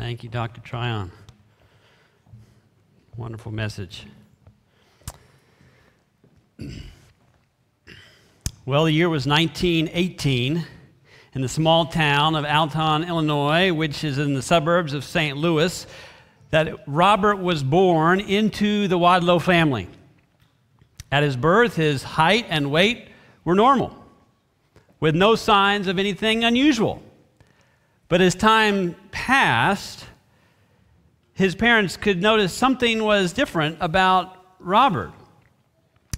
Thank you, Dr. Tryon. Wonderful message. Well, the year was 1918 in the small town of Alton, Illinois, which is in the suburbs of St. Louis, that Robert was born into the Wadlow family. At his birth, his height and weight were normal, with no signs of anything unusual. But as time passed, his parents could notice something was different about Robert.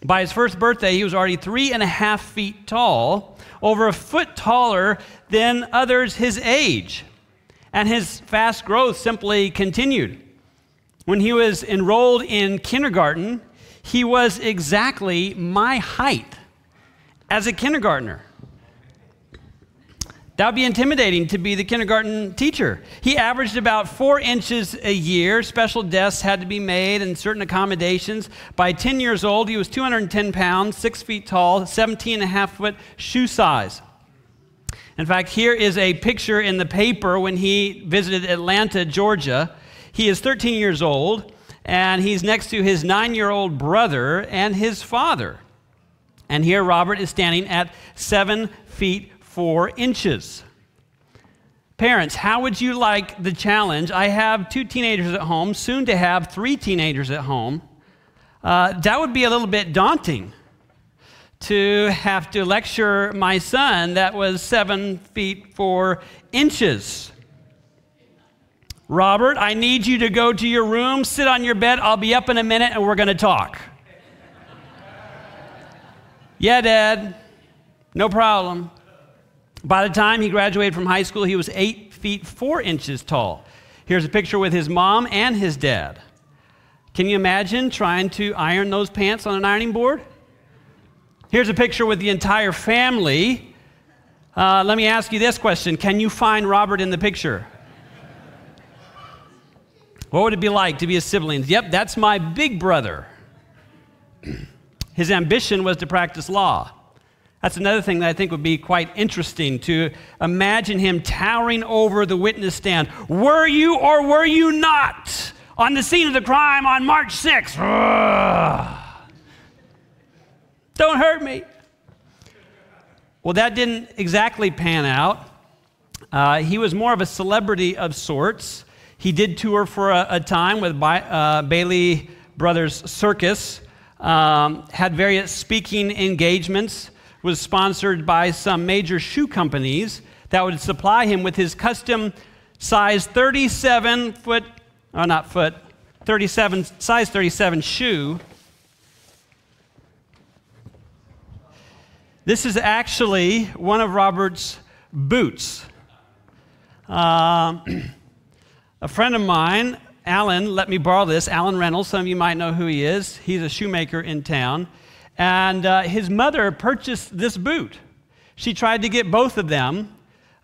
By his first birthday, he was already three and a half feet tall, over a foot taller than others his age. And his fast growth simply continued. When he was enrolled in kindergarten, he was exactly my height as a kindergartner. That would be intimidating to be the kindergarten teacher. He averaged about four inches a year. Special desks had to be made and certain accommodations. By 10 years old, he was 210 pounds, six feet tall, 17 and a half foot shoe size. In fact, here is a picture in the paper when he visited Atlanta, Georgia. He is 13 years old, and he's next to his nine year old brother and his father. And here Robert is standing at seven feet four inches. Parents, how would you like the challenge? I have two teenagers at home, soon to have three teenagers at home. Uh, that would be a little bit daunting to have to lecture my son that was seven feet four inches. Robert, I need you to go to your room, sit on your bed. I'll be up in a minute and we're going to talk. yeah, Dad, no problem. By the time he graduated from high school, he was eight feet four inches tall. Here's a picture with his mom and his dad. Can you imagine trying to iron those pants on an ironing board? Here's a picture with the entire family. Uh, let me ask you this question Can you find Robert in the picture? What would it be like to be his siblings? Yep, that's my big brother. His ambition was to practice law. That's another thing that I think would be quite interesting to imagine him towering over the witness stand. Were you or were you not on the scene of the crime on March 6th? Don't hurt me. Well, that didn't exactly pan out. Uh, he was more of a celebrity of sorts. He did tour for a, a time with uh, Bailey Brothers Circus, um, had various speaking engagements was sponsored by some major shoe companies that would supply him with his custom size 37 foot, oh, not foot, 37, size 37 shoe. This is actually one of Robert's boots. Uh, a friend of mine, Alan, let me borrow this. Alan Reynolds, some of you might know who he is. He's a shoemaker in town. And uh, his mother purchased this boot. She tried to get both of them.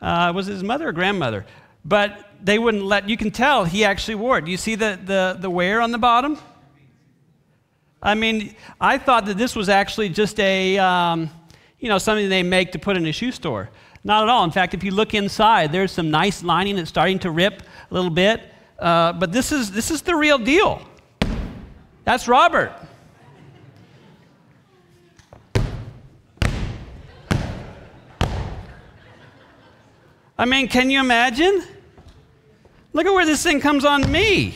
Uh, was his mother or grandmother? But they wouldn't let, you can tell he actually wore it. Do you see the, the, the wear on the bottom? I mean, I thought that this was actually just a, um, you know, something they make to put in a shoe store. Not at all. In fact, if you look inside, there's some nice lining that's starting to rip a little bit. Uh, but this is, this is the real deal. That's Robert. I mean, can you imagine? Look at where this thing comes on me.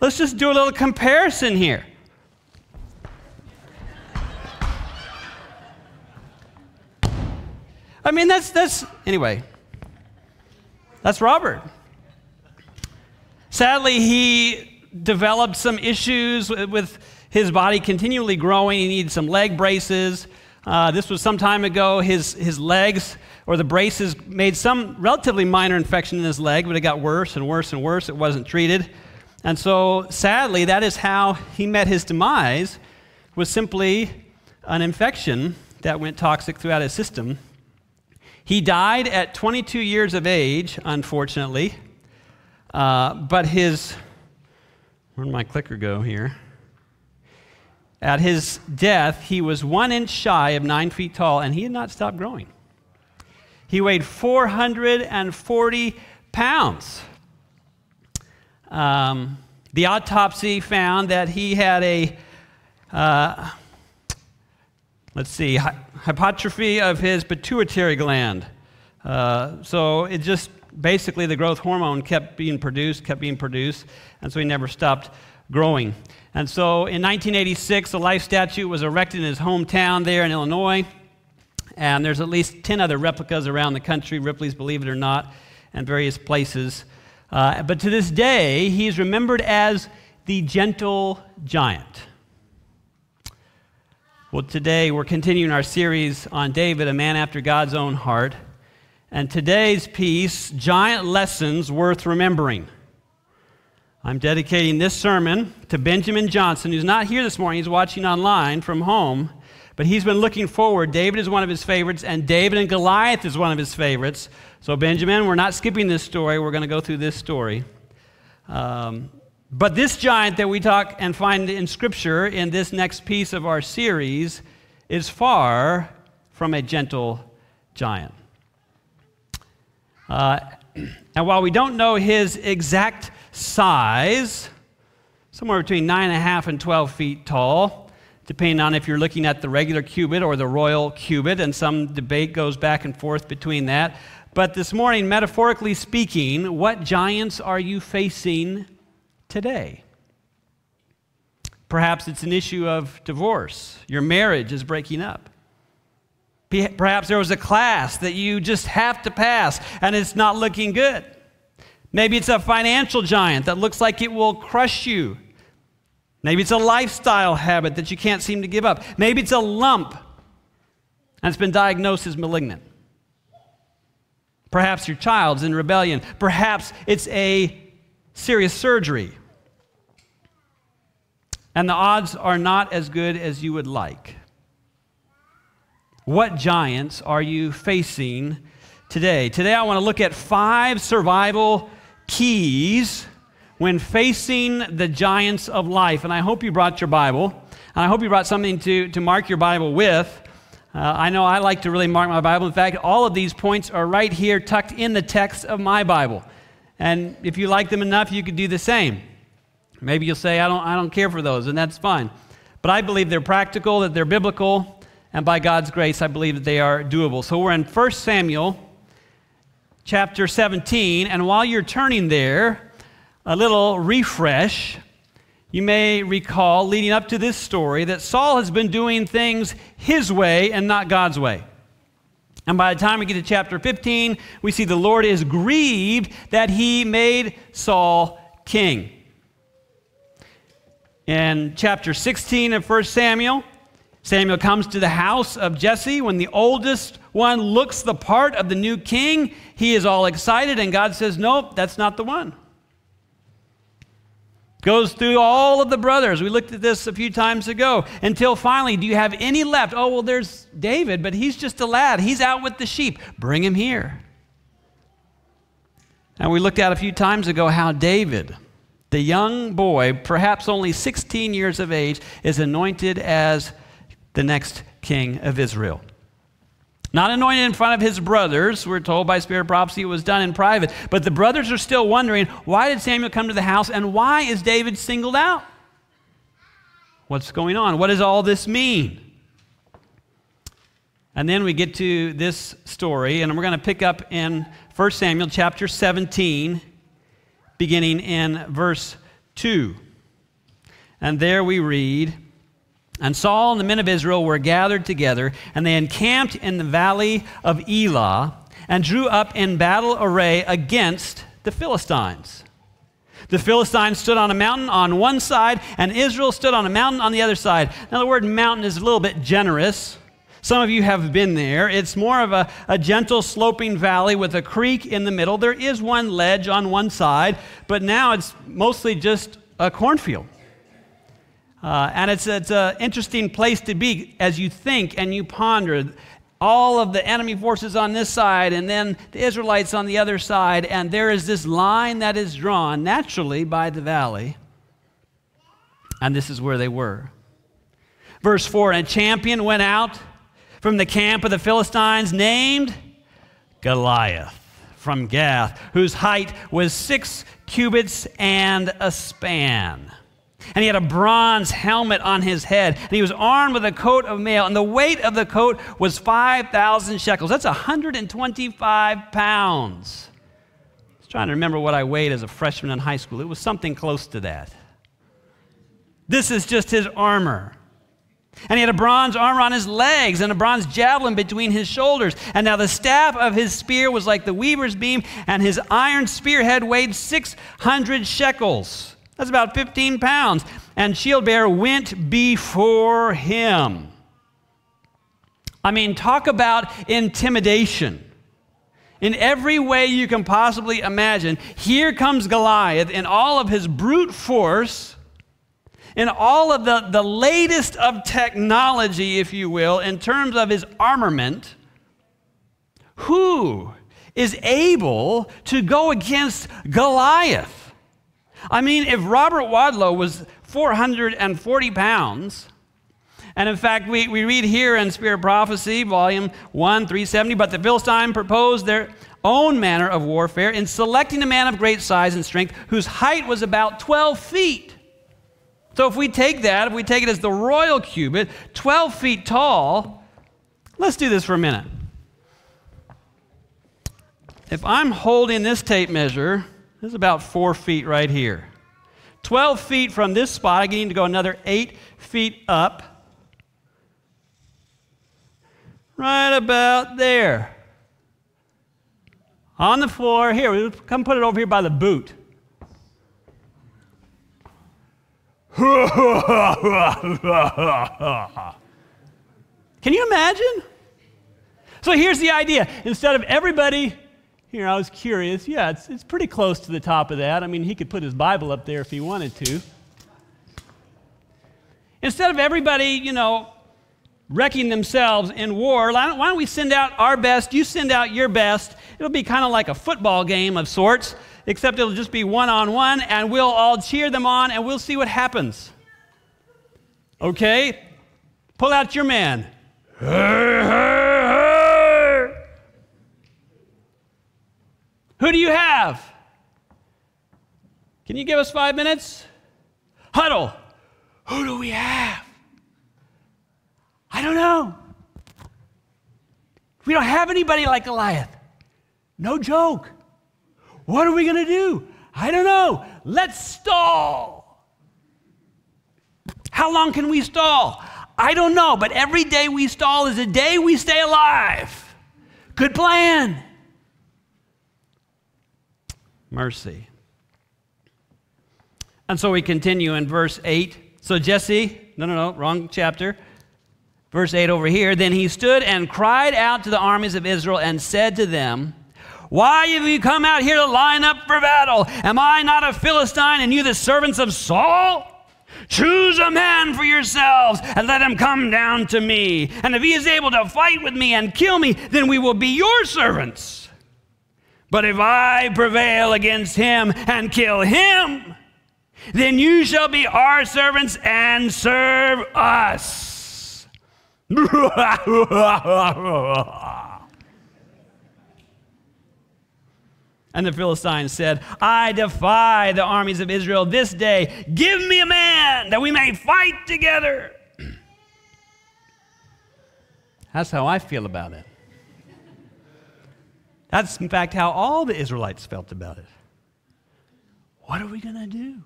Let's just do a little comparison here. I mean, that's, that's, anyway, that's Robert. Sadly, he developed some issues with his body continually growing. He needed some leg braces. Uh, this was some time ago. His, his legs or the braces made some relatively minor infection in his leg, but it got worse and worse and worse. It wasn't treated. And so, sadly, that is how he met his demise, was simply an infection that went toxic throughout his system. He died at 22 years of age, unfortunately. Uh, but his, where'd my clicker go here? At his death, he was one inch shy of nine feet tall, and he had not stopped growing. He weighed 440 pounds. Um, the autopsy found that he had a, uh, let's see, hypertrophy of his pituitary gland. Uh, so it just basically the growth hormone kept being produced, kept being produced, and so he never stopped growing. And so in 1986, a life statue was erected in his hometown there in Illinois. And there's at least 10 other replicas around the country, Ripley's, believe it or not, and various places. Uh, but to this day, he's remembered as the gentle giant. Well, today we're continuing our series on David, a man after God's own heart. And today's piece, Giant Lessons Worth Remembering. I'm dedicating this sermon to Benjamin Johnson, who's not here this morning. He's watching online from home, but he's been looking forward. David is one of his favorites, and David and Goliath is one of his favorites. So, Benjamin, we're not skipping this story. We're going to go through this story. Um, but this giant that we talk and find in Scripture in this next piece of our series is far from a gentle giant. Uh, and while we don't know his exact size, somewhere between 9.5 and 12 feet tall, depending on if you're looking at the regular cubit or the royal cubit, and some debate goes back and forth between that. But this morning, metaphorically speaking, what giants are you facing today? Perhaps it's an issue of divorce. Your marriage is breaking up. Perhaps there was a class that you just have to pass and it's not looking good. Maybe it's a financial giant that looks like it will crush you. Maybe it's a lifestyle habit that you can't seem to give up. Maybe it's a lump and it's been diagnosed as malignant. Perhaps your child's in rebellion. Perhaps it's a serious surgery. And the odds are not as good as you would like. What giants are you facing today? Today, I want to look at five survival keys when facing the giants of life. And I hope you brought your Bible. And I hope you brought something to, to mark your Bible with. Uh, I know I like to really mark my Bible. In fact, all of these points are right here tucked in the text of my Bible. And if you like them enough, you could do the same. Maybe you'll say, I don't, I don't care for those, and that's fine. But I believe they're practical, that they're biblical, and by God's grace, I believe that they are doable. So we're in 1 Samuel chapter 17. And while you're turning there, a little refresh. You may recall, leading up to this story, that Saul has been doing things his way and not God's way. And by the time we get to chapter 15, we see the Lord is grieved that he made Saul king. In chapter 16 of 1 Samuel, Samuel comes to the house of Jesse when the oldest one looks the part of the new king. He is all excited, and God says, Nope, that's not the one. Goes through all of the brothers. We looked at this a few times ago until finally, do you have any left? Oh, well, there's David, but he's just a lad. He's out with the sheep. Bring him here. And we looked at a few times ago how David, the young boy, perhaps only 16 years of age, is anointed as the next king of Israel. Not anointed in front of his brothers. We're told by spirit prophecy it was done in private. But the brothers are still wondering why did Samuel come to the house and why is David singled out? What's going on? What does all this mean? And then we get to this story, and we're going to pick up in 1 Samuel chapter 17, beginning in verse 2. And there we read, and Saul and the men of Israel were gathered together, and they encamped in the valley of Elah and drew up in battle array against the Philistines. The Philistines stood on a mountain on one side, and Israel stood on a mountain on the other side. Now, the word mountain is a little bit generous. Some of you have been there. It's more of a, a gentle sloping valley with a creek in the middle. There is one ledge on one side, but now it's mostly just a cornfield. Uh, and it's, it's an interesting place to be as you think and you ponder all of the enemy forces on this side and then the Israelites on the other side. And there is this line that is drawn naturally by the valley. And this is where they were. Verse 4 And a champion went out from the camp of the Philistines named Goliath from Gath, whose height was six cubits and a span. And he had a bronze helmet on his head, and he was armed with a coat of mail, and the weight of the coat was 5,000 shekels. That's 125 pounds. I was trying to remember what I weighed as a freshman in high school. It was something close to that. This is just his armor. And he had a bronze armor on his legs and a bronze javelin between his shoulders. And now the staff of his spear was like the weaver's beam, and his iron spearhead weighed 600 shekels. That's about 15 pounds. And shield bearer went before him. I mean, talk about intimidation. In every way you can possibly imagine, here comes Goliath in all of his brute force in all of the, the latest of technology, if you will, in terms of his armament, who is able to go against Goliath? I mean, if Robert Wadlow was 440 pounds, and in fact, we, we read here in Spirit Prophecy, volume 1, 370, but the Philistine proposed their own manner of warfare in selecting a man of great size and strength whose height was about 12 feet. So if we take that, if we take it as the royal cubit, 12 feet tall, let's do this for a minute. If I'm holding this tape measure, this is about four feet right here. 12 feet from this spot, I need to go another eight feet up. Right about there. On the floor. Here, come put it over here by the boot. Can you imagine? So here's the idea. Instead of everybody, here, I was curious. Yeah, it's, it's pretty close to the top of that. I mean, he could put his Bible up there if he wanted to. Instead of everybody, you know, wrecking themselves in war, why don't we send out our best? You send out your best. It'll be kind of like a football game of sorts except it'll just be one on one, and we'll all cheer them on and we'll see what happens. Okay? Pull out your man. Who do you have? Can you give us five minutes? Huddle. Who do we have? I don't know. We don't have anybody like Goliath. No joke. What are we going to do? I don't know. Let's stall. How long can we stall? I don't know, but every day we stall is a day we stay alive. Good plan. Mercy. And so we continue in verse 8. So Jesse, no, no, no, wrong chapter. Verse 8 over here. Then he stood and cried out to the armies of Israel and said to them, why have you come out here to line up for battle? Am I not a Philistine and you the servants of Saul? Choose a man for yourselves and let him come down to me. And if he is able to fight with me and kill me, then we will be your servants. But if I prevail against him and kill him, then you shall be our servants and serve us. And the Philistines said, I defy the armies of Israel this day. Give me a man that we may fight together. That's how I feel about it. That's, in fact, how all the Israelites felt about it. What are we going to do?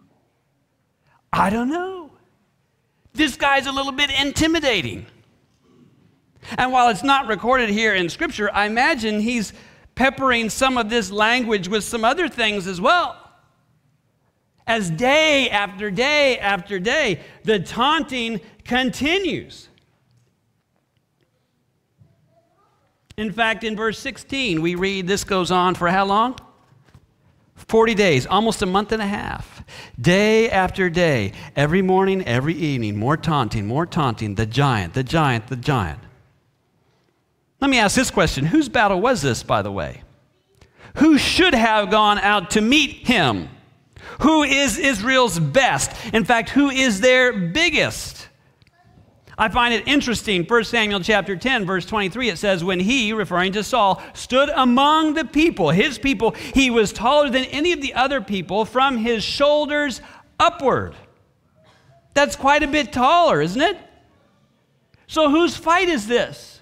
I don't know. This guy's a little bit intimidating. And while it's not recorded here in Scripture, I imagine he's peppering some of this language with some other things as well. As day after day after day, the taunting continues. In fact, in verse 16, we read this goes on for how long? 40 days, almost a month and a half. Day after day, every morning, every evening, more taunting, more taunting, the giant, the giant, the giant. Let me ask this question Whose battle was this, by the way? Who should have gone out to meet him? Who is Israel's best? In fact, who is their biggest? I find it interesting. 1 Samuel chapter 10, verse 23, it says, When he, referring to Saul, stood among the people, his people, he was taller than any of the other people from his shoulders upward. That's quite a bit taller, isn't it? So, whose fight is this?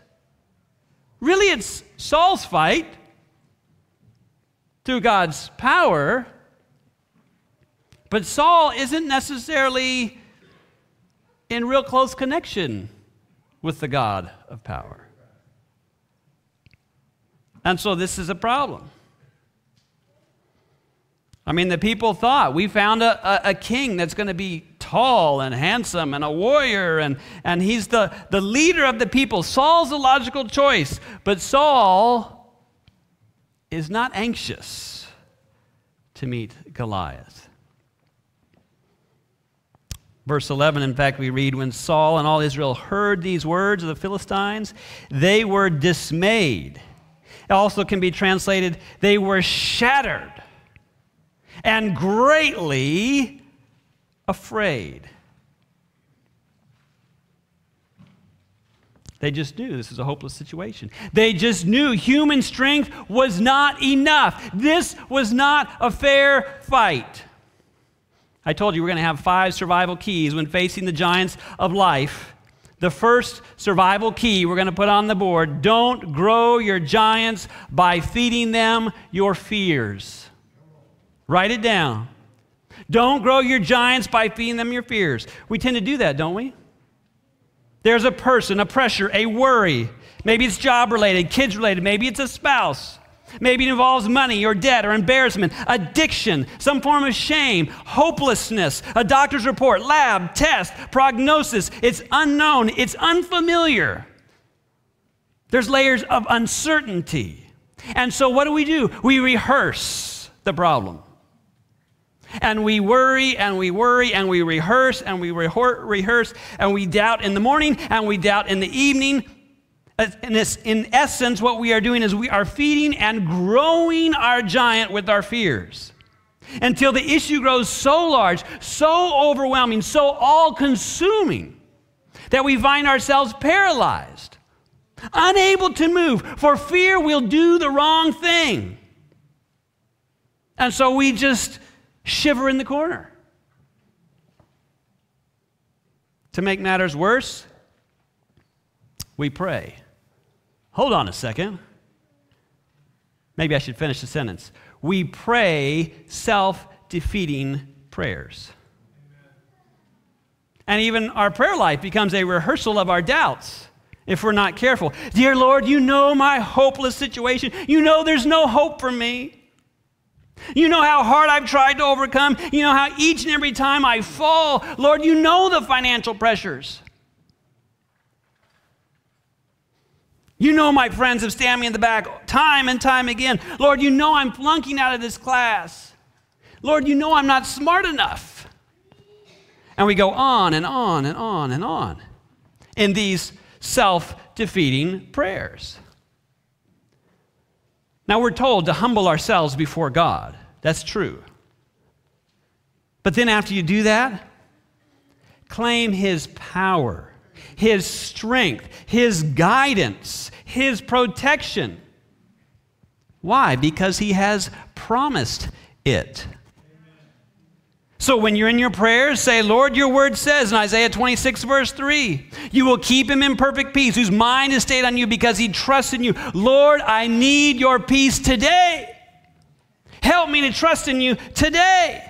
Really, it's Saul's fight through God's power. But Saul isn't necessarily in real close connection with the God of power. And so this is a problem. I mean, the people thought we found a, a, a king that's going to be tall and handsome and a warrior, and, and he's the, the leader of the people. Saul's a logical choice, but Saul is not anxious to meet Goliath. Verse 11, in fact, we read, When Saul and all Israel heard these words of the Philistines, they were dismayed. It also can be translated, they were shattered and greatly afraid. They just knew this was a hopeless situation. They just knew human strength was not enough. This was not a fair fight. I told you we're going to have five survival keys when facing the giants of life. The first survival key we're going to put on the board don't grow your giants by feeding them your fears. Write it down. Don't grow your giants by feeding them your fears. We tend to do that, don't we? There's a person, a pressure, a worry. Maybe it's job related, kids related, maybe it's a spouse. Maybe it involves money or debt or embarrassment, addiction, some form of shame, hopelessness, a doctor's report, lab, test, prognosis. It's unknown, it's unfamiliar. There's layers of uncertainty. And so, what do we do? We rehearse the problem. And we worry and we worry and we rehearse and we rehearse and we doubt in the morning and we doubt in the evening. In, this, in essence, what we are doing is we are feeding and growing our giant with our fears until the issue grows so large, so overwhelming, so all consuming that we find ourselves paralyzed, unable to move, for fear we'll do the wrong thing. And so we just shiver in the corner. To make matters worse, we pray. Hold on a second. Maybe I should finish the sentence. We pray self defeating prayers. And even our prayer life becomes a rehearsal of our doubts if we're not careful. Dear Lord, you know my hopeless situation. You know there's no hope for me. You know how hard I've tried to overcome. You know how each and every time I fall, Lord, you know the financial pressures. You know my friends have stabbed me in the back time and time again. Lord, you know I'm flunking out of this class. Lord, you know I'm not smart enough. And we go on and on and on and on in these self defeating prayers. Now, we're told to humble ourselves before God. That's true. But then, after you do that, claim His power, His strength, His guidance, His protection. Why? Because He has promised it. So when you're in your prayers, say, Lord, your word says in Isaiah 26, verse 3, you will keep him in perfect peace, whose mind is stayed on you because he trusts in you. Lord, I need your peace today. Help me to trust in you today.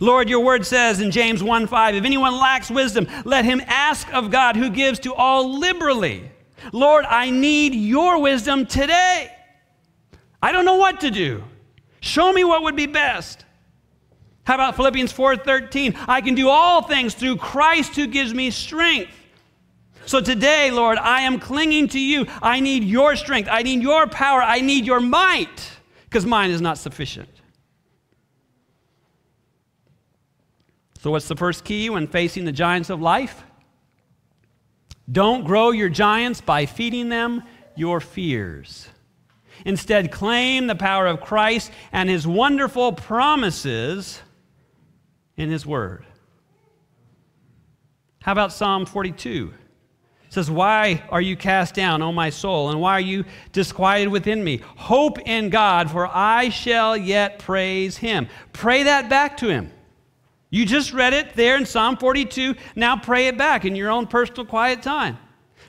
Lord, your word says in James 1 5, if anyone lacks wisdom, let him ask of God who gives to all liberally. Lord, I need your wisdom today. I don't know what to do. Show me what would be best. How about Philippians 4:13? I can do all things through Christ who gives me strength. So today, Lord, I am clinging to you. I need your strength. I need your power. I need your might because mine is not sufficient. So, what's the first key when facing the giants of life? Don't grow your giants by feeding them your fears. Instead, claim the power of Christ and his wonderful promises in His Word. How about Psalm 42? It says, Why are you cast down, O my soul, and why are you disquieted within me? Hope in God, for I shall yet praise him. Pray that back to him. You just read it there in Psalm 42. Now pray it back in your own personal quiet time.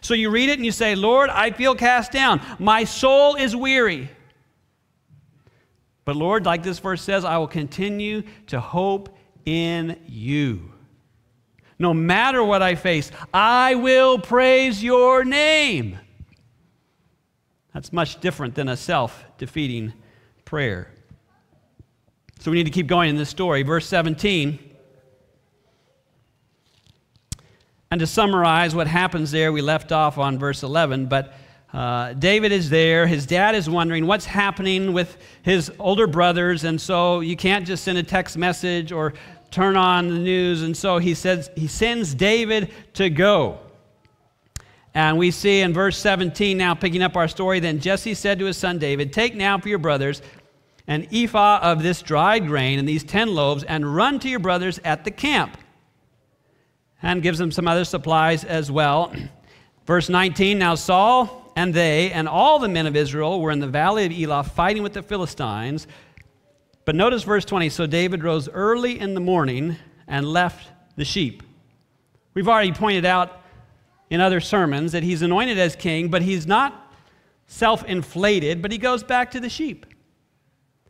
So you read it and you say, Lord, I feel cast down. My soul is weary. But Lord, like this verse says, I will continue to hope in you. No matter what I face, I will praise your name. That's much different than a self defeating prayer. So we need to keep going in this story. Verse 17. And to summarize what happens there, we left off on verse 11, but uh, David is there. His dad is wondering what's happening with his older brothers, and so you can't just send a text message or turn on the news. And so he says he sends David to go. And we see in verse 17 now, picking up our story, then Jesse said to his son David, Take now for your brothers an ephah of this dried grain and these ten loaves, and run to your brothers at the camp. And gives them some other supplies as well. Verse 19 Now Saul and they and all the men of Israel were in the valley of Elah fighting with the Philistines. But notice verse 20. So David rose early in the morning and left the sheep. We've already pointed out in other sermons that he's anointed as king, but he's not self inflated, but he goes back to the sheep.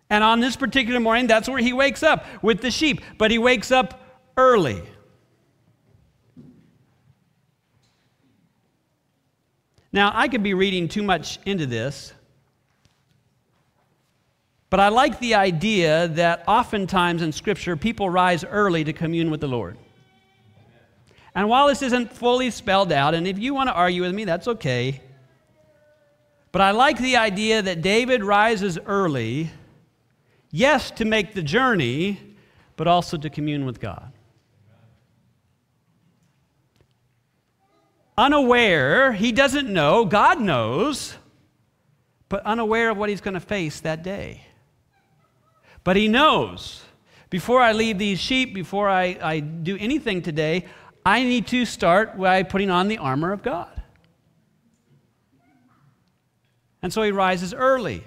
And on this particular morning, that's where he wakes up with the sheep, but he wakes up early. Now, I could be reading too much into this, but I like the idea that oftentimes in Scripture, people rise early to commune with the Lord. And while this isn't fully spelled out, and if you want to argue with me, that's okay. But I like the idea that David rises early, yes, to make the journey, but also to commune with God. Unaware, he doesn't know, God knows, but unaware of what he's going to face that day. But he knows before I leave these sheep, before I, I do anything today, I need to start by putting on the armor of God. And so he rises early.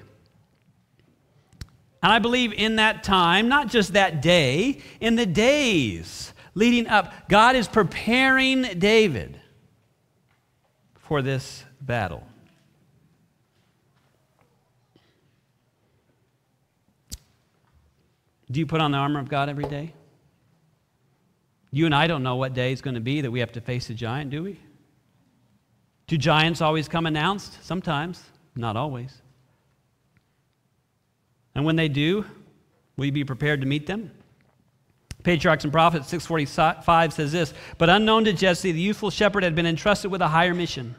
And I believe in that time, not just that day, in the days leading up, God is preparing David for this battle. Do you put on the armor of God every day? You and I don't know what day is going to be that we have to face a giant, do we? Do giants always come announced? Sometimes, not always. And when they do, will you be prepared to meet them? Patriarchs and Prophets 645 says this But unknown to Jesse, the youthful shepherd had been entrusted with a higher mission.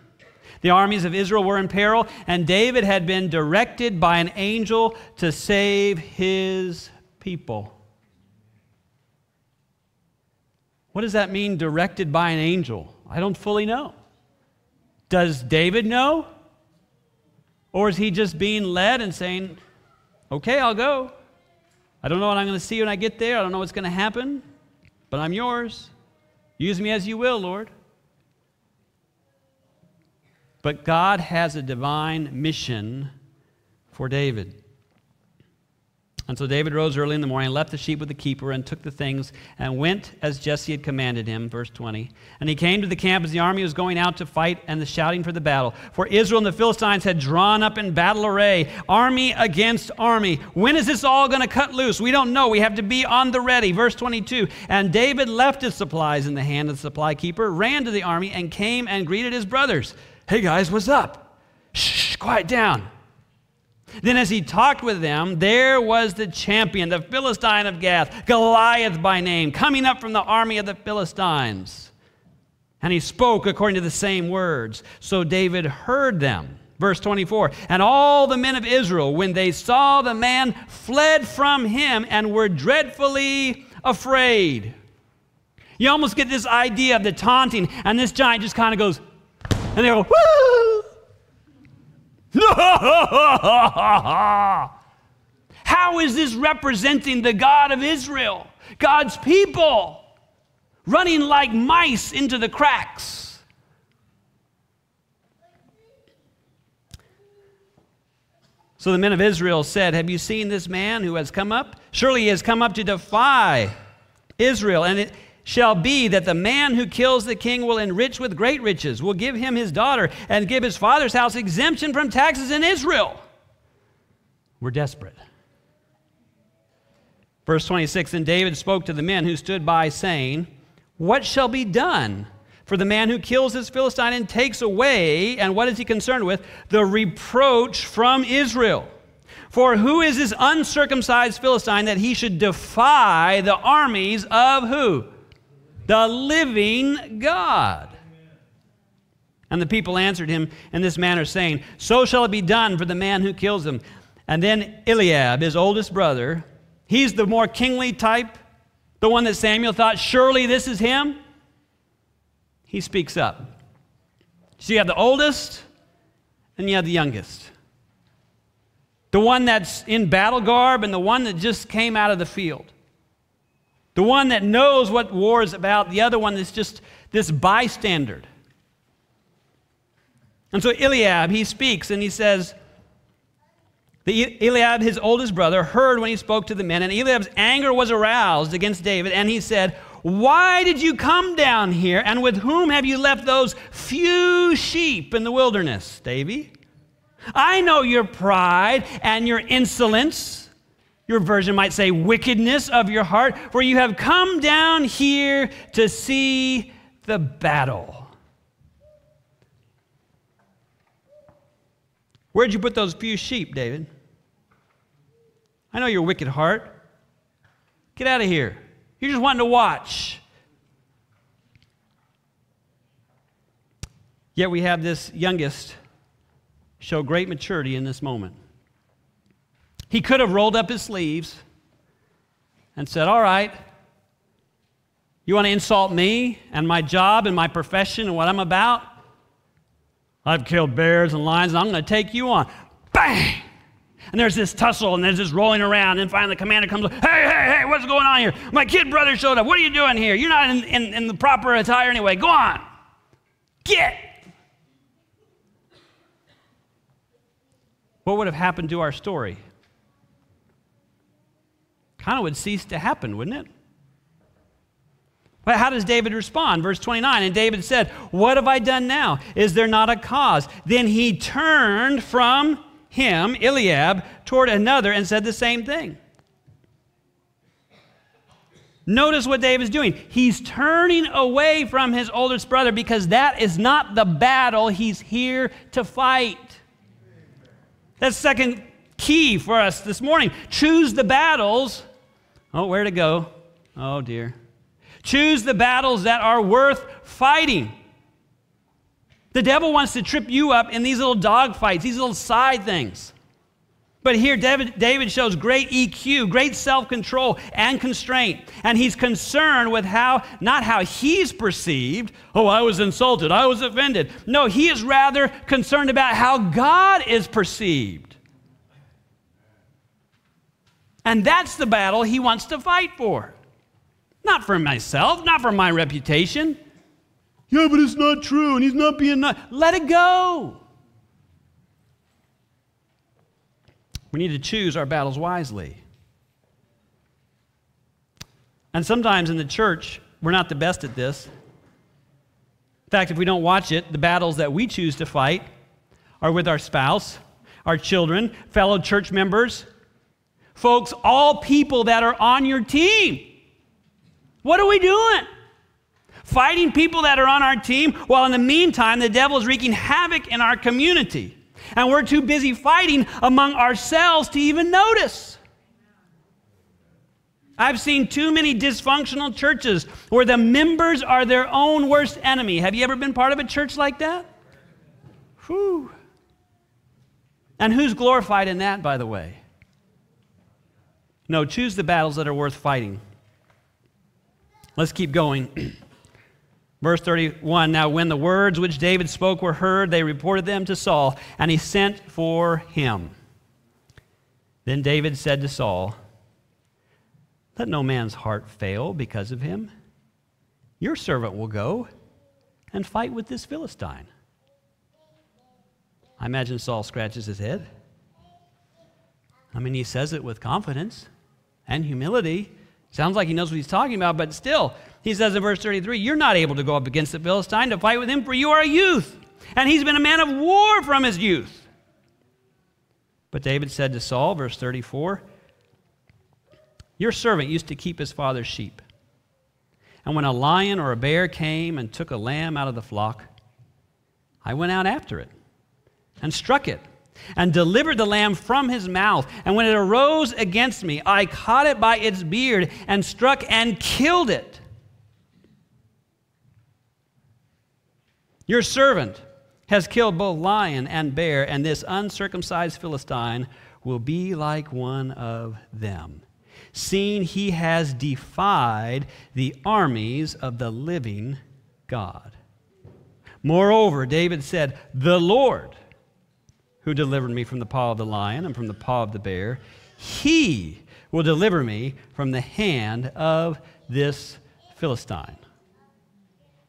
The armies of Israel were in peril, and David had been directed by an angel to save his people. What does that mean, directed by an angel? I don't fully know. Does David know? Or is he just being led and saying, okay, I'll go? I don't know what I'm going to see when I get there. I don't know what's going to happen, but I'm yours. Use me as you will, Lord. But God has a divine mission for David. And so David rose early in the morning, left the sheep with the keeper, and took the things, and went as Jesse had commanded him. Verse 20. And he came to the camp as the army was going out to fight, and the shouting for the battle. For Israel and the Philistines had drawn up in battle array, army against army. When is this all going to cut loose? We don't know. We have to be on the ready. Verse 22. And David left his supplies in the hand of the supply keeper, ran to the army, and came and greeted his brothers. Hey guys, what's up? Shh, quiet down. Then, as he talked with them, there was the champion, the Philistine of Gath, Goliath by name, coming up from the army of the Philistines. And he spoke according to the same words. So David heard them. Verse 24 And all the men of Israel, when they saw the man, fled from him and were dreadfully afraid. You almost get this idea of the taunting, and this giant just kind of goes, and they go, Woo! How is this representing the God of Israel, God's people? running like mice into the cracks. So the men of Israel said, Have you seen this man who has come up? Surely he has come up to defy Israel. And it shall be that the man who kills the king will enrich with great riches, will give him his daughter, and give his father's house exemption from taxes in Israel. We're desperate. Verse 26 And David spoke to the men who stood by, saying, What shall be done for the man who kills this Philistine and takes away, and what is he concerned with? The reproach from Israel. For who is this uncircumcised Philistine that he should defy the armies of who? The living God. And the people answered him in this manner, saying, So shall it be done for the man who kills him. And then Eliab, his oldest brother, he's the more kingly type, the one that Samuel thought, surely this is him. He speaks up. So you have the oldest and you have the youngest. The one that's in battle garb and the one that just came out of the field. The one that knows what war is about, the other one that's just this bystander. And so Eliab, he speaks and he says, the Eliab, his oldest brother, heard when he spoke to the men, and Eliab's anger was aroused against David, and he said, Why did you come down here, and with whom have you left those few sheep in the wilderness, Davy? I know your pride and your insolence. Your version might say wickedness of your heart, for you have come down here to see the battle. Where'd you put those few sheep, David? I know your wicked heart. Get out of here. You're just wanting to watch. Yet we have this youngest show great maturity in this moment. He could have rolled up his sleeves and said, All right, you want to insult me and my job and my profession and what I'm about? I've killed bears and lions, and I'm going to take you on. Bang! And there's this tussle, and there's this rolling around, and finally the commander comes, Hey, hey, hey, what's going on here? My kid brother showed up. What are you doing here? You're not in, in, in the proper attire anyway. Go on. Get. What would have happened to our story? Kind of would cease to happen, wouldn't it? But how does David respond? Verse 29 And David said, What have I done now? Is there not a cause? Then he turned from him, Eliab, toward another and said the same thing. Notice what David's doing. He's turning away from his oldest brother because that is not the battle he's here to fight. That's second key for us this morning. Choose the battles. Oh, where to go? Oh, dear. Choose the battles that are worth fighting. The devil wants to trip you up in these little dog fights, these little side things. But here, David, David shows great EQ, great self control and constraint. And he's concerned with how, not how he's perceived. Oh, I was insulted. I was offended. No, he is rather concerned about how God is perceived. And that's the battle he wants to fight for. Not for myself, not for my reputation. Yeah, but it's not true and he's not being nice. Let it go. We need to choose our battles wisely. And sometimes in the church, we're not the best at this. In fact, if we don't watch it, the battles that we choose to fight are with our spouse, our children, fellow church members, folks, all people that are on your team. What are we doing? Fighting people that are on our team, while in the meantime, the devil is wreaking havoc in our community. And we're too busy fighting among ourselves to even notice. I've seen too many dysfunctional churches where the members are their own worst enemy. Have you ever been part of a church like that? Whew. And who's glorified in that, by the way? No, choose the battles that are worth fighting. Let's keep going. Verse 31 Now, when the words which David spoke were heard, they reported them to Saul, and he sent for him. Then David said to Saul, Let no man's heart fail because of him. Your servant will go and fight with this Philistine. I imagine Saul scratches his head. I mean, he says it with confidence and humility. Sounds like he knows what he's talking about, but still, he says in verse 33 You're not able to go up against the Philistine to fight with him, for you are a youth, and he's been a man of war from his youth. But David said to Saul, verse 34, Your servant used to keep his father's sheep. And when a lion or a bear came and took a lamb out of the flock, I went out after it and struck it and delivered the lamb from his mouth. And when it arose against me, I caught it by its beard and struck and killed it. Your servant has killed both lion and bear, and this uncircumcised Philistine will be like one of them seeing he has defied the armies of the living God. Moreover, David said, The Lord, who delivered me from the paw of the lion and from the paw of the bear, he will deliver me from the hand of this Philistine.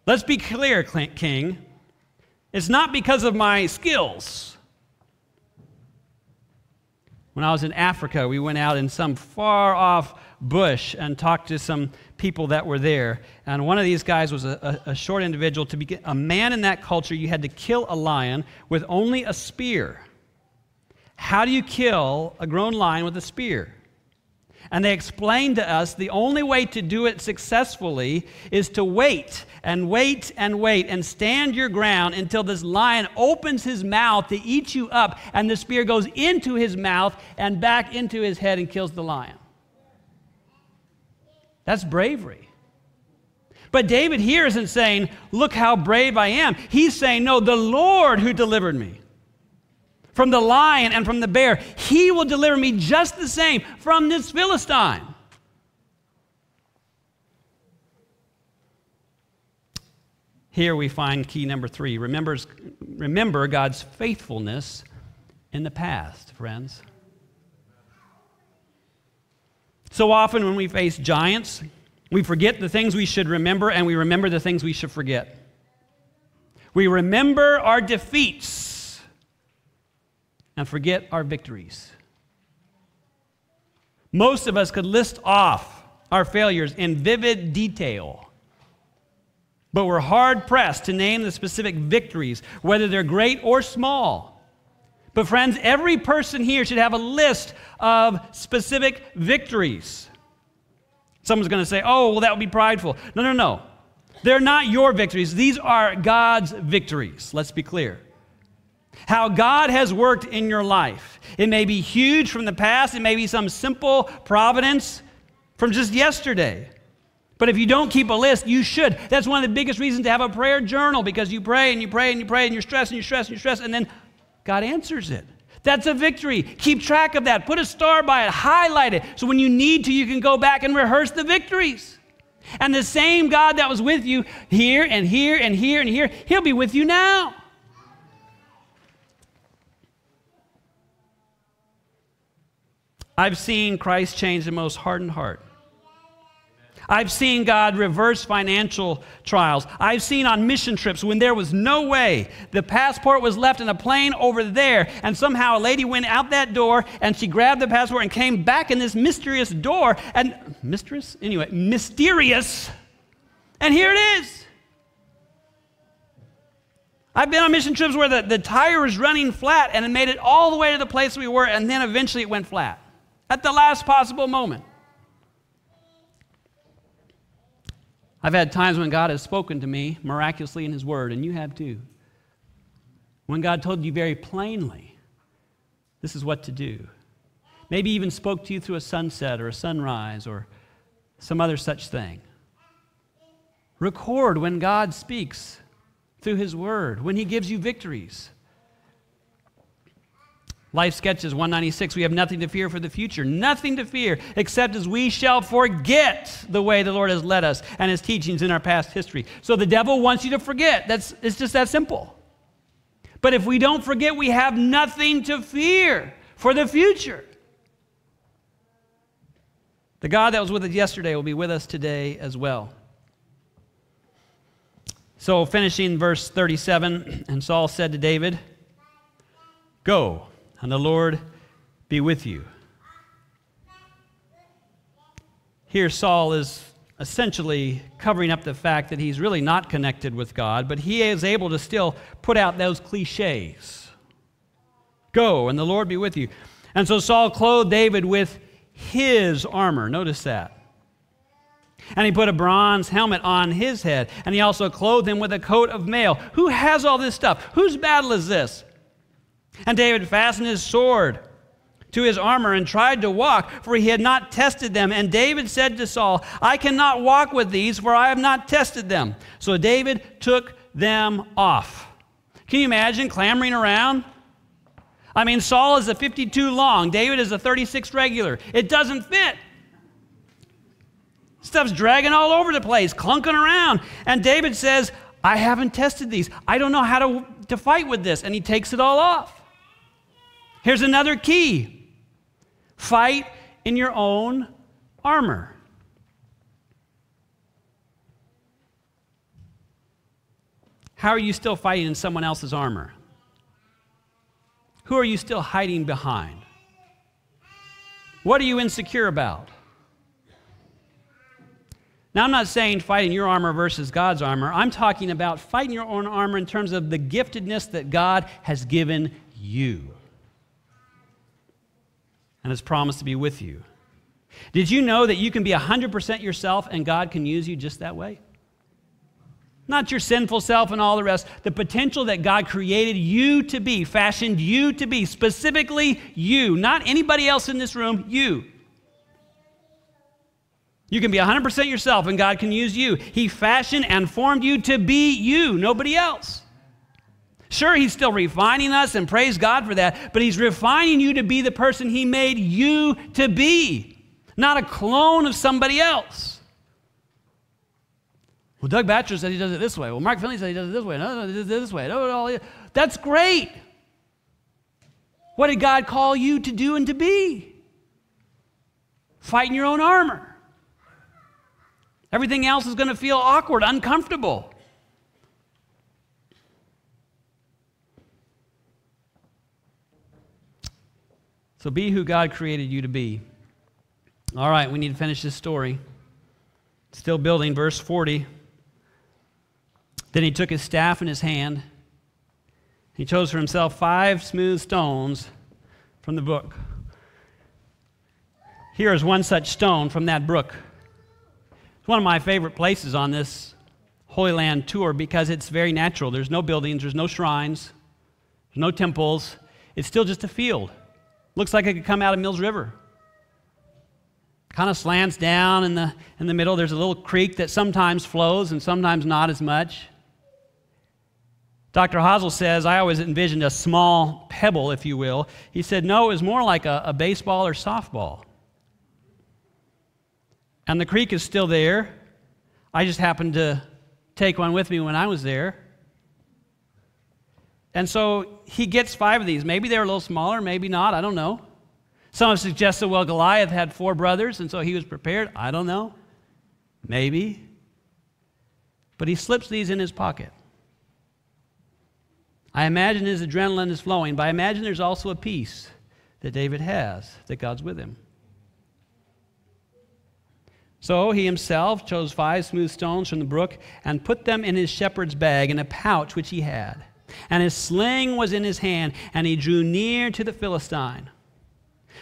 Let's be clear, King. It's not because of my skills when I was in Africa, we went out in some far off bush and talked to some people that were there. And one of these guys was a, a, a short individual. To be a man in that culture, you had to kill a lion with only a spear. How do you kill a grown lion with a spear? And they explained to us the only way to do it successfully is to wait and wait and wait and stand your ground until this lion opens his mouth to eat you up and the spear goes into his mouth and back into his head and kills the lion. That's bravery. But David here isn't saying, Look how brave I am. He's saying, No, the Lord who delivered me from the lion and from the bear. He will deliver me just the same from this Philistine. Here we find key number three. Remembers, remember God's faithfulness in the past, friends. So often when we face giants, we forget the things we should remember and we remember the things we should forget. We remember our defeats and forget our victories. Most of us could list off our failures in vivid detail, but we're hard pressed to name the specific victories, whether they're great or small. But, friends, every person here should have a list of specific victories. Someone's going to say, oh, well, that would be prideful. No, no, no. They're not your victories. These are God's victories. Let's be clear how God has worked in your life. It may be huge from the past, it may be some simple providence from just yesterday. But if you don't keep a list, you should. That's one of the biggest reasons to have a prayer journal because you pray and you pray and you pray and you're stressed and you're stressed and you're stressed, and then God answers it. That's a victory. Keep track of that. Put a star by it. Highlight it. So when you need to, you can go back and rehearse the victories. And the same God that was with you here and here and here and here, He'll be with you now. I've seen Christ change the most hardened heart. I've seen God reverse financial trials. I've seen on mission trips when there was no way. The passport was left in a plane over there, and somehow a lady went out that door and she grabbed the passport and came back in this mysterious door. And, mysterious? Anyway, mysterious. And here it is. I've been on mission trips where the, the tire was running flat and it made it all the way to the place we were, and then eventually it went flat at the last possible moment. I've had times when God has spoken to me miraculously in His Word, and you have too. When God told you very plainly, this is what to do. Maybe even spoke to you through a sunset or a sunrise or some other such thing. Record when God speaks through His Word, when He gives you victories. Life Sketches 196. We have nothing to fear for the future. Nothing to fear, except as we shall forget the way the Lord has led us and his teachings in our past history. So the devil wants you to forget. That's, it's just that simple. But if we don't forget, we have nothing to fear for the future. The God that was with us yesterday will be with us today as well. So, finishing verse 37, and Saul said to David, Go, and the Lord be with you. Here, Saul is essentially covering up the fact that he's really not connected with God, but he is able to still put out those cliches. Go, and the Lord be with you. And so Saul clothed David with his armor. Notice that. And he put a bronze helmet on his head, and he also clothed him with a coat of mail. Who has all this stuff? Whose battle is this? And David fastened his sword to his armor and tried to walk, for he had not tested them. And David said to Saul, I cannot walk with these, for I have not tested them. So David took them off. Can you imagine clamoring around? I mean, Saul is a 52 long, David is a 36 regular. It doesn't fit. Stuff's dragging all over the place, clunking around. And David says, I haven't tested these. I don't know how to, to fight with this. And he takes it all off. Here's another key Fight in your own armor. How are you still fighting in someone else's armor? Who are you still hiding behind? What are you insecure about? Now, I'm not saying fighting your armor versus God's armor. I'm talking about fighting your own armor in terms of the giftedness that God has given you and has promised to be with you. Did you know that you can be 100% yourself and God can use you just that way? Not your sinful self and all the rest. The potential that God created you to be, fashioned you to be, specifically you, not anybody else in this room, you. You can be 100% yourself and God can use you. He fashioned and formed you to be you, nobody else. Sure, He's still refining us, and praise God for that, but He's refining you to be the person He made you to be, not a clone of somebody else. Well, Doug Batchelor said he does it this way. Well, Mark Finley said he does it this way. No, no, he does it this way. No, no, that's great. What did God call you to do and to be? Fighting your own armor. Everything else is going to feel awkward, uncomfortable. So be who God created you to be. All right, we need to finish this story. Still building, verse 40. Then he took his staff in his hand. He chose for himself five smooth stones from the brook. Here is one such stone from that brook. It's one of my favorite places on this Holy Land tour because it's very natural. There's no buildings, there's no shrines, there's no temples. It's still just a field. Looks like it could come out of Mills River. Kind of slants down in the, in the middle. There's a little creek that sometimes flows and sometimes not as much. Dr. Hosel says, I always envisioned a small pebble, if you will. He said, no, it was more like a, a baseball or softball. And the creek is still there. I just happened to take one with me when I was there. And so he gets five of these. Maybe they're a little smaller, maybe not. I don't know. Some have suggested, well, Goliath had four brothers, and so he was prepared. I don't know. Maybe. But he slips these in his pocket. I imagine his adrenaline is flowing, but I imagine there's also a peace that David has, that God's with him. So he himself chose five smooth stones from the brook and put them in his shepherd's bag in a pouch which he had and his sling was in his hand, and he drew near to the Philistine.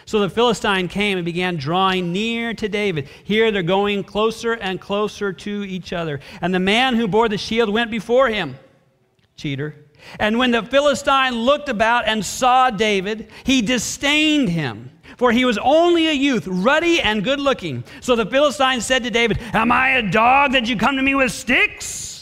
So the Philistine came and began drawing near to David. Here they're going closer and closer to each other. And the man who bore the shield went before him. Cheater. And when the Philistine looked about and saw David, he disdained him, for he was only a youth, ruddy and good looking. So the Philistine said to David, Am I a dog that you come to me with sticks?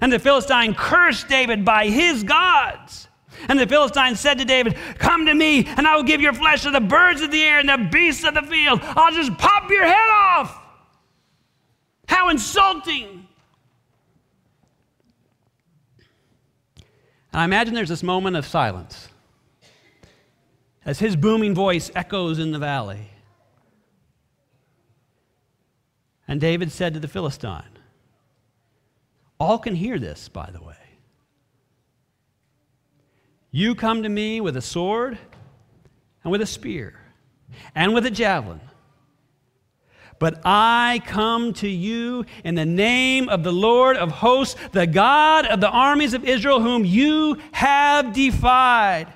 And the Philistine cursed David by his gods. And the Philistine said to David, Come to me, and I will give your flesh to the birds of the air and the beasts of the field. I'll just pop your head off. How insulting. And I imagine there's this moment of silence as his booming voice echoes in the valley. And David said to the Philistine, All can hear this, by the way. You come to me with a sword and with a spear and with a javelin. But I come to you in the name of the Lord of hosts, the God of the armies of Israel, whom you have defied.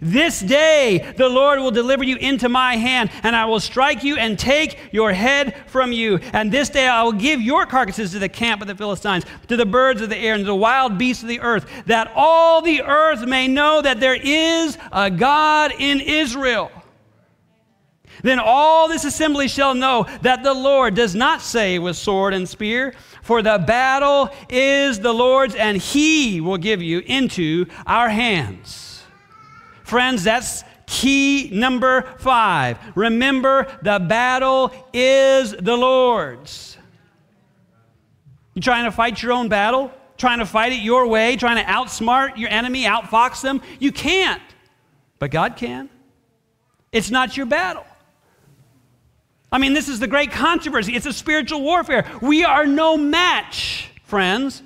This day the Lord will deliver you into my hand, and I will strike you and take your head from you. And this day I will give your carcasses to the camp of the Philistines, to the birds of the air, and to the wild beasts of the earth, that all the earth may know that there is a God in Israel. Then all this assembly shall know that the Lord does not say with sword and spear, for the battle is the Lord's, and he will give you into our hands. Friends, that's key number five. Remember, the battle is the Lord's. You trying to fight your own battle? Trying to fight it your way? Trying to outsmart your enemy, outfox them? You can't. But God can. It's not your battle. I mean, this is the great controversy. It's a spiritual warfare. We are no match, friends.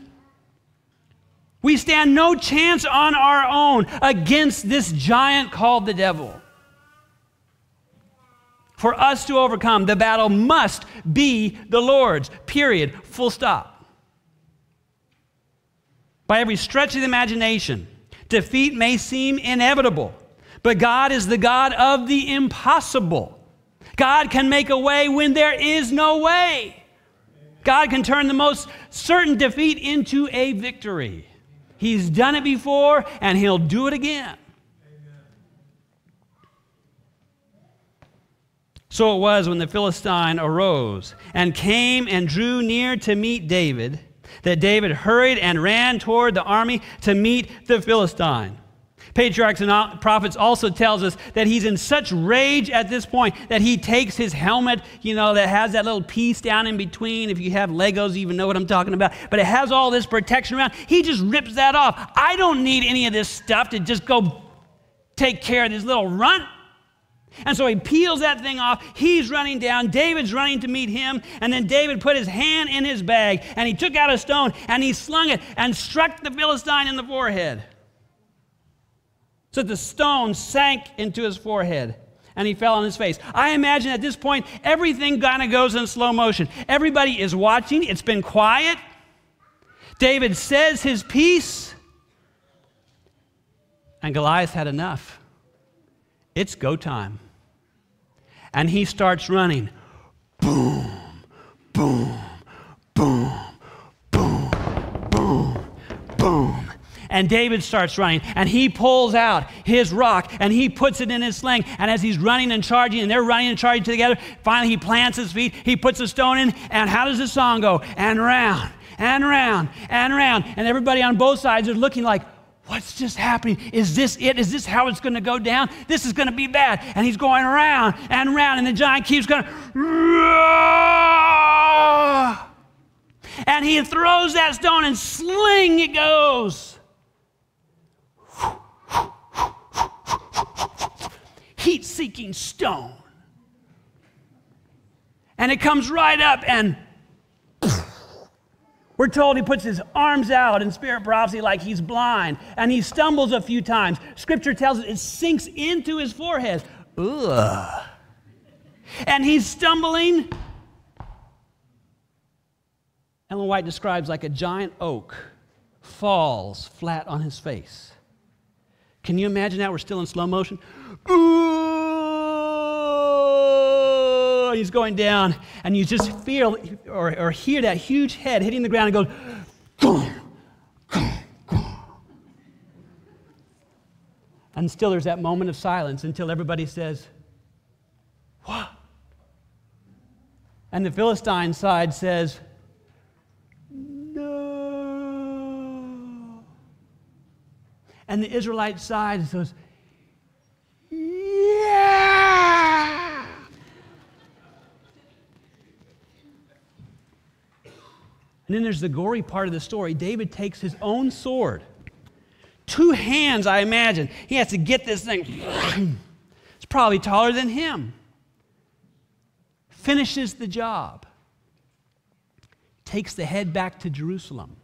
We stand no chance on our own against this giant called the devil. For us to overcome, the battle must be the Lord's, period, full stop. By every stretch of the imagination, defeat may seem inevitable, but God is the God of the impossible. God can make a way when there is no way. God can turn the most certain defeat into a victory. He's done it before and he'll do it again. So it was when the Philistine arose and came and drew near to meet David that David hurried and ran toward the army to meet the Philistine. Patriarchs and prophets also tells us that he's in such rage at this point that he takes his helmet, you know, that has that little piece down in between. If you have Legos, you even know what I'm talking about. But it has all this protection around. He just rips that off. I don't need any of this stuff to just go take care of this little runt. And so he peels that thing off. He's running down. David's running to meet him. And then David put his hand in his bag and he took out a stone and he slung it and struck the Philistine in the forehead so the stone sank into his forehead and he fell on his face. I imagine at this point, everything kind of goes in slow motion. Everybody is watching, it's been quiet. David says his piece, and Goliath had enough. It's go time. And he starts running. Boom, boom, boom, boom, and David starts running, and he pulls out his rock and he puts it in his sling. And as he's running and charging, and they're running and charging together, finally he plants his feet, he puts a stone in, and how does the song go? And round, and round, and round. And everybody on both sides are looking like, What's just happening? Is this it? Is this how it's going to go down? This is going to be bad. And he's going around and around, and the giant keeps going. And he throws that stone, and sling it goes. Heat seeking stone. And it comes right up, and we're told he puts his arms out in spirit prophecy like he's blind, and he stumbles a few times. Scripture tells us it sinks into his forehead. Ugh. And he's stumbling. Ellen White describes like a giant oak falls flat on his face. Can you imagine that? We're still in slow motion. He's going down, and you just feel or, or hear that huge head hitting the ground and goes, And still there's that moment of silence until everybody says, What? And the Philistine side says, And the Israelite sighs and says, yeah. And then there's the gory part of the story. David takes his own sword, two hands, I imagine. He has to get this thing. it's probably taller than him. Finishes the job, takes the head back to Jerusalem.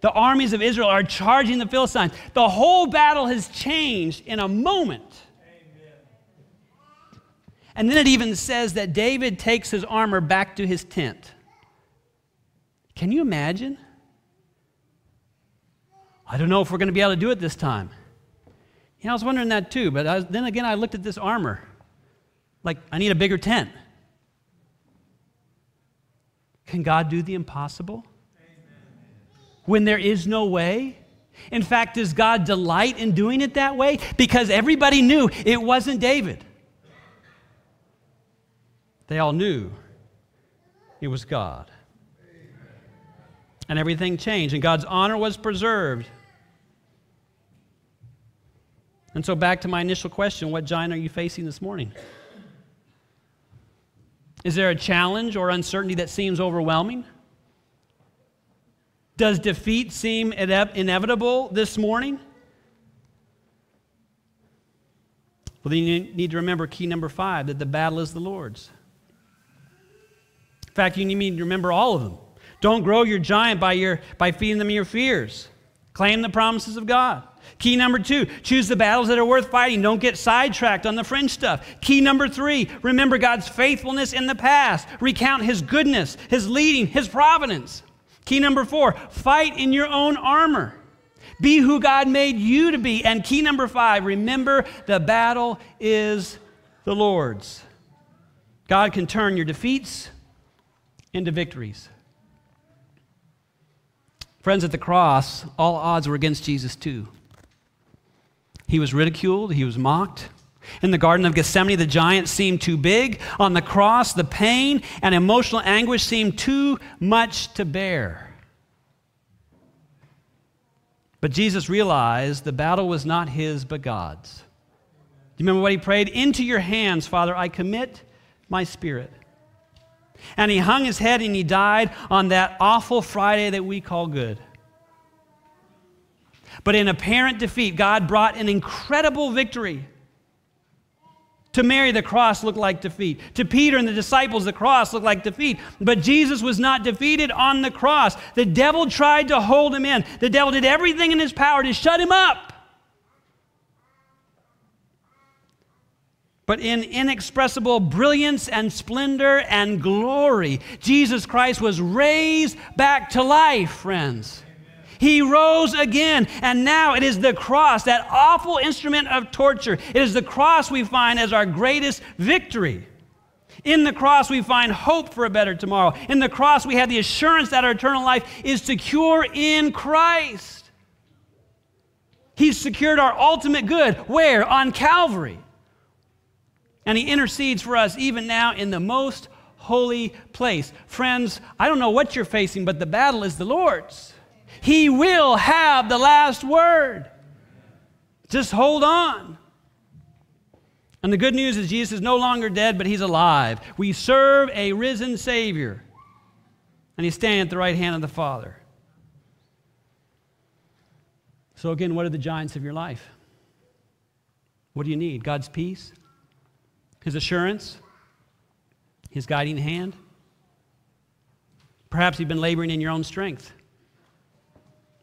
The armies of Israel are charging the Philistines. The whole battle has changed in a moment. And then it even says that David takes his armor back to his tent. Can you imagine? I don't know if we're going to be able to do it this time. Yeah, I was wondering that too, but was, then again, I looked at this armor. Like, I need a bigger tent. Can God do the impossible? When there is no way? In fact, does God delight in doing it that way? Because everybody knew it wasn't David. They all knew it was God. And everything changed, and God's honor was preserved. And so, back to my initial question what giant are you facing this morning? Is there a challenge or uncertainty that seems overwhelming? Does defeat seem inevitable this morning? Well, then you need to remember key number five that the battle is the Lord's. In fact, you need to remember all of them. Don't grow your giant by, your, by feeding them your fears. Claim the promises of God. Key number two, choose the battles that are worth fighting. Don't get sidetracked on the fringe stuff. Key number three, remember God's faithfulness in the past. Recount His goodness, His leading, His providence. Key number four, fight in your own armor. Be who God made you to be. And key number five, remember the battle is the Lord's. God can turn your defeats into victories. Friends, at the cross, all odds were against Jesus too. He was ridiculed, he was mocked. In the Garden of Gethsemane, the giant seemed too big. On the cross, the pain and emotional anguish seemed too much to bear. But Jesus realized the battle was not his, but God's. Do you remember what he prayed? Into your hands, Father, I commit my spirit. And he hung his head and he died on that awful Friday that we call good. But in apparent defeat, God brought an incredible victory. To Mary, the cross looked like defeat. To Peter and the disciples, the cross looked like defeat. But Jesus was not defeated on the cross. The devil tried to hold him in, the devil did everything in his power to shut him up. But in inexpressible brilliance and splendor and glory, Jesus Christ was raised back to life, friends. He rose again, and now it is the cross, that awful instrument of torture. It is the cross we find as our greatest victory. In the cross, we find hope for a better tomorrow. In the cross, we have the assurance that our eternal life is secure in Christ. He's secured our ultimate good. Where? On Calvary. And He intercedes for us even now in the most holy place. Friends, I don't know what you're facing, but the battle is the Lord's. He will have the last word. Just hold on. And the good news is Jesus is no longer dead, but he's alive. We serve a risen Savior, and he's standing at the right hand of the Father. So, again, what are the giants of your life? What do you need? God's peace? His assurance? His guiding hand? Perhaps you've been laboring in your own strength.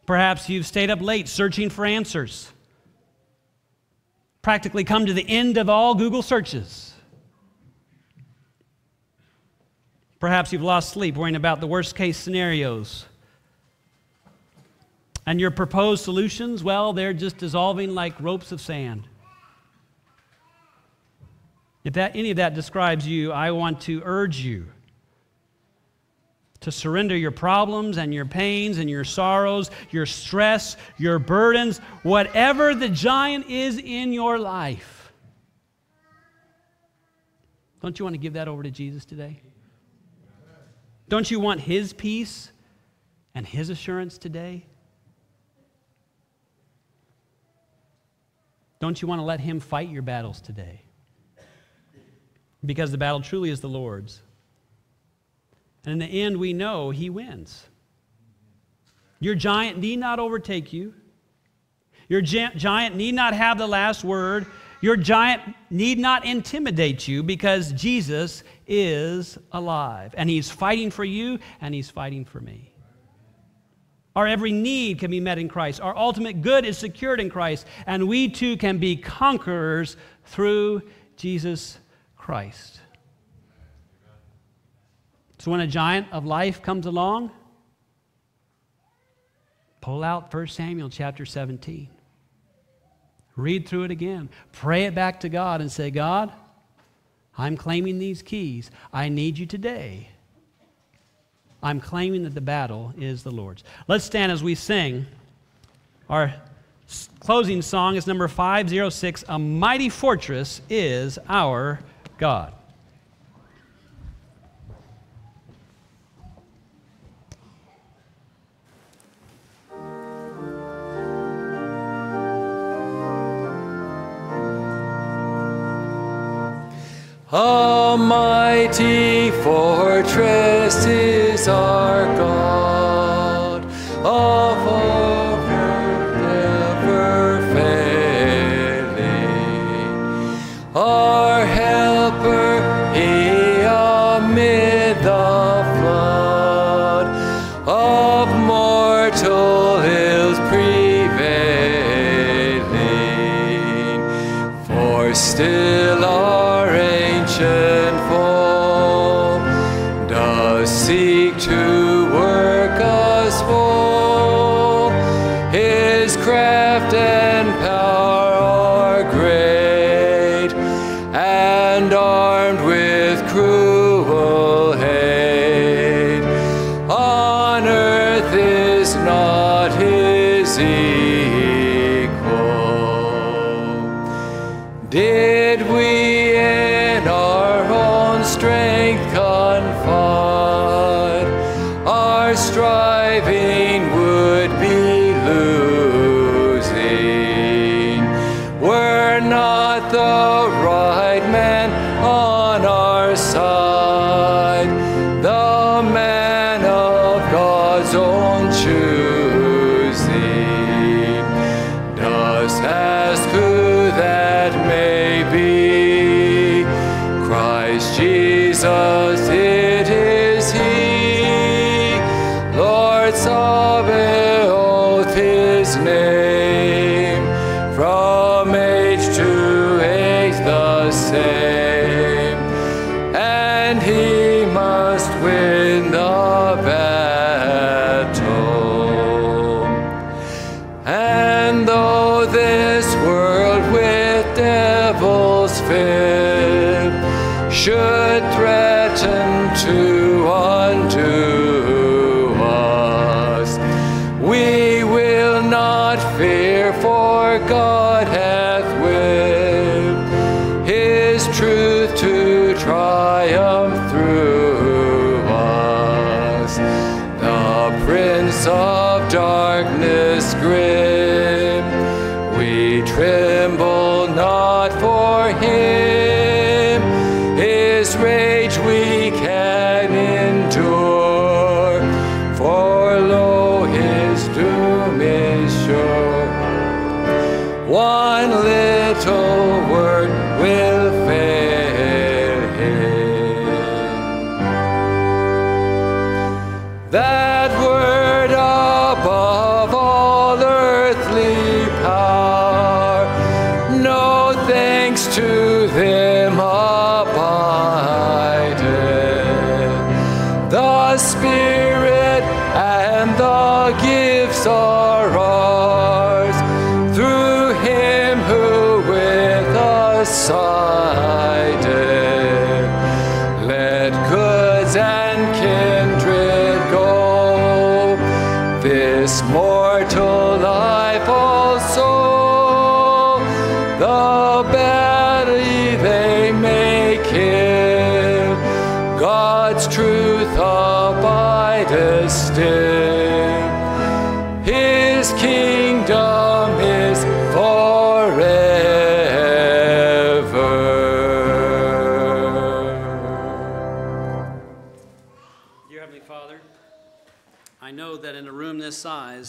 Perhaps you've stayed up late searching for answers. Practically come to the end of all Google searches. Perhaps you've lost sleep worrying about the worst case scenarios. And your proposed solutions, well, they're just dissolving like ropes of sand. If that, any of that describes you, I want to urge you to surrender your problems and your pains and your sorrows, your stress, your burdens, whatever the giant is in your life. Don't you want to give that over to Jesus today? Don't you want His peace and His assurance today? Don't you want to let Him fight your battles today? Because the battle truly is the Lord's. And in the end, we know he wins. Your giant need not overtake you. Your giant need not have the last word. Your giant need not intimidate you because Jesus is alive and he's fighting for you and he's fighting for me. Our every need can be met in Christ. Our ultimate good is secured in Christ, and we too can be conquerors through Jesus Christ. So when a giant of life comes along, pull out 1 Samuel chapter 17. Read through it again. Pray it back to God and say, God, I'm claiming these keys. I need you today. I'm claiming that the battle is the Lord's. Let's stand as we sing. Our closing song is number 506 A Mighty Fortress is Our God. A mighty fortress is our God. should.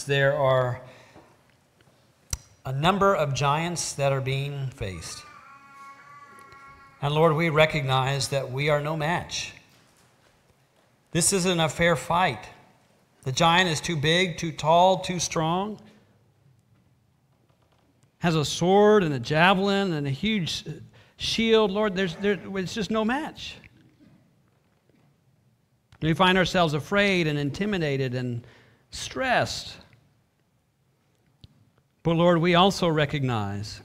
there are a number of giants that are being faced. And Lord, we recognize that we are no match. This isn't a fair fight. The giant is too big, too tall, too strong. Has a sword and a javelin and a huge shield. Lord, there's, there, it's just no match. We find ourselves afraid and intimidated and stressed. But Lord, we also recognize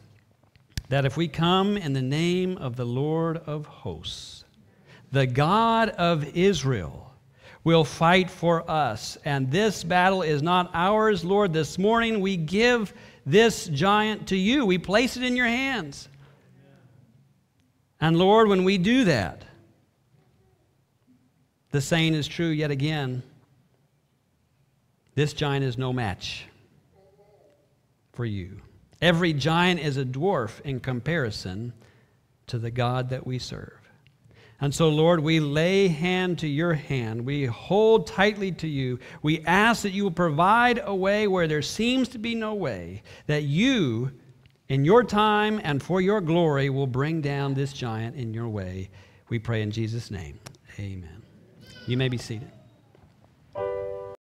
that if we come in the name of the Lord of hosts, the God of Israel, will fight for us. And this battle is not ours, Lord. This morning we give this giant to you, we place it in your hands. And Lord, when we do that, the saying is true yet again this giant is no match for you. Every giant is a dwarf in comparison to the God that we serve. And so, Lord, we lay hand to your hand. We hold tightly to you. We ask that you will provide a way where there seems to be no way, that you, in your time and for your glory, will bring down this giant in your way. We pray in Jesus' name. Amen. You may be seated.